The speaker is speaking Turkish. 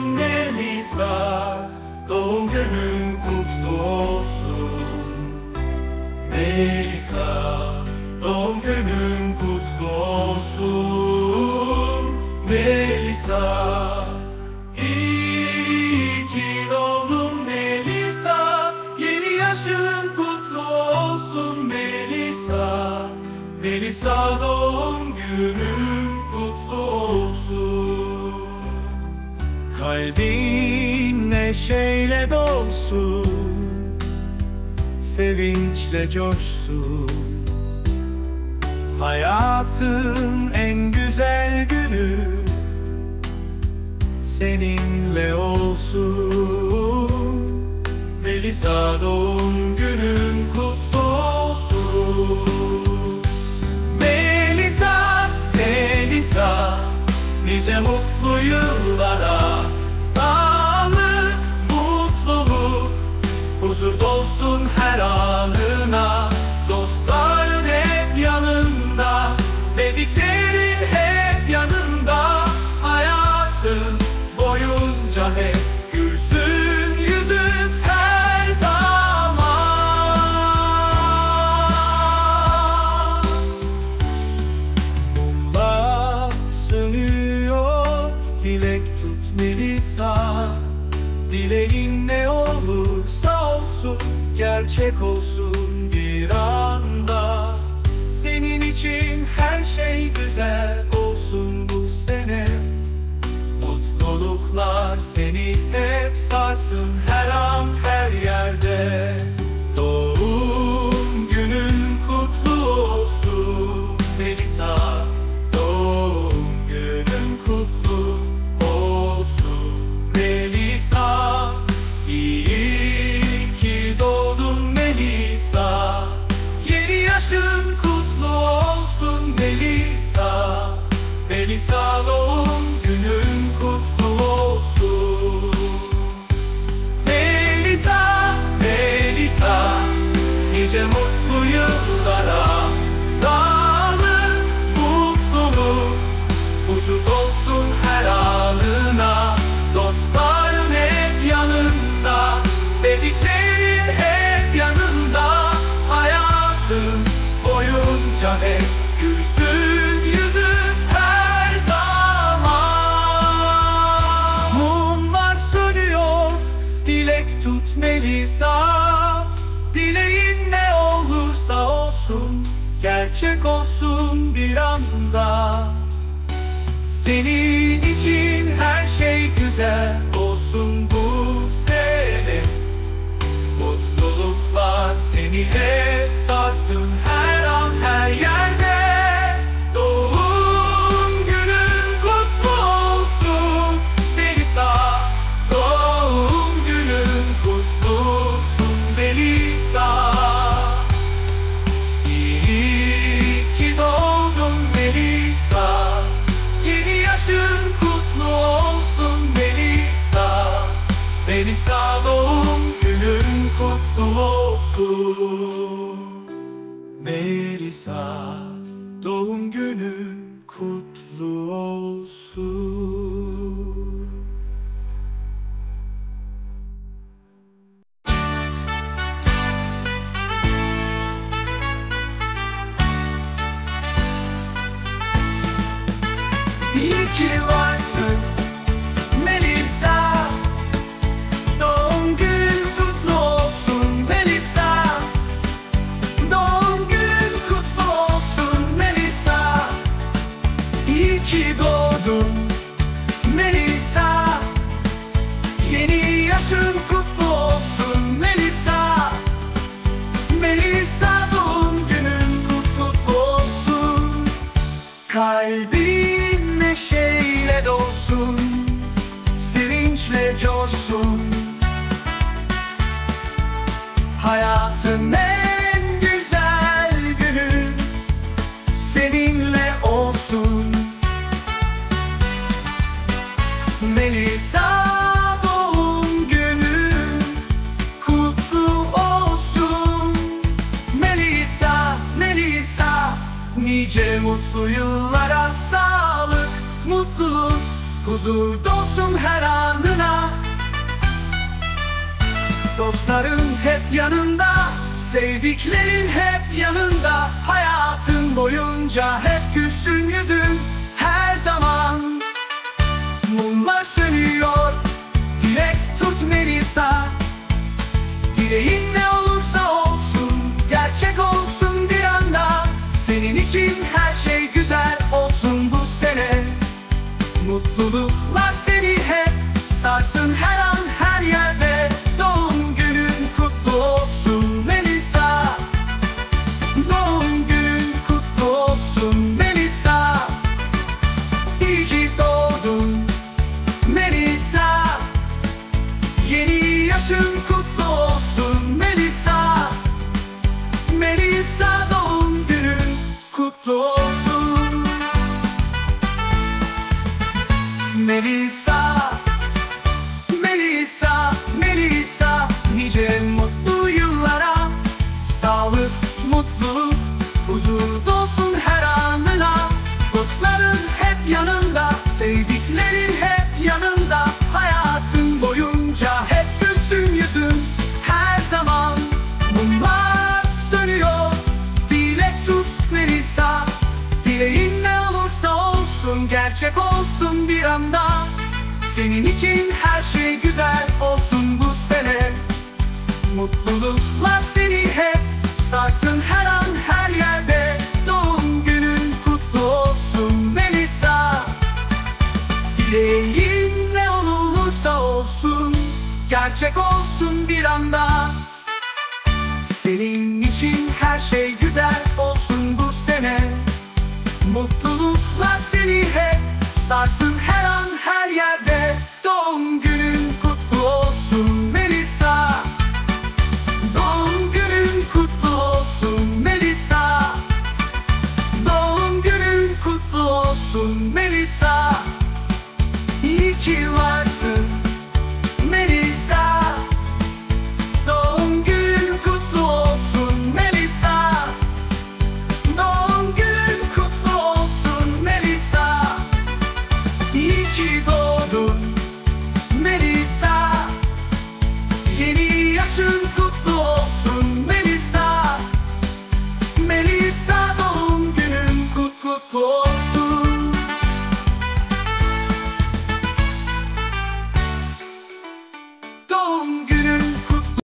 doğdun Melisa Kalbin neşeyle dolsun Sevinçle coşsun. Hayatın en güzel günü Seninle olsun. Melisa doğum günün kutlu olsun. Melisa, Melisa Nice mutlu yıllara Sağlık, mutluluk. Huzur dolsun her anına Dostların hep yanında. Sevdiklerin hep yanında. Hayatın boyunca hep Dileğin ne olursa olsun Gerçek olsun bir anda. Senin için her şey güzel olsun bu sene. Mutluluklar seni hep sarsın her an her yerde. Doğum günün kutlu olsun Melisa Gülsün yüzün her zaman. Mumlar sönüyor Dilek tut Melisa. Dileğin ne olursa olsun Gerçek olsun bir anda. Senin için her şey güzel olsun bu sene. Mutluluklar seni hep olsun Melisa doğum günün kutlu olsun. İyi ki varsın Nice mutlu yıllara sağlık, mutluluk, huzur, dost olsun her anına. Dostların hep yanında Sevdiklerin hep yanında. Hayatın boyunca hep gülsün yüzün Her zaman. Mumlar sönüyor Dilek tut Melisa. Dileğin sarsın her Sağlık, mutluluk, huzur dolsun her anına. Dostların hep yanında Sevdiklerin hep yanında. Hayatın boyunca hep gülsün yüzün Her zaman. Mumlar sönüyor Dilek tut Melisa. Dileğin ne olursa olsun Gerçek olsun bir anda. Senin için her şey güzel olsun bu sene. Mutluluklar seni hep sarsın her an her yerde. Doğum günün kutlu olsun Melisa. Dileğin ne olursa olsun Gerçek olsun bir anda. Senin için her şey güzel olsun bu sene. Mutluluklar seni hep sarsın her an her yerde. Doğum günün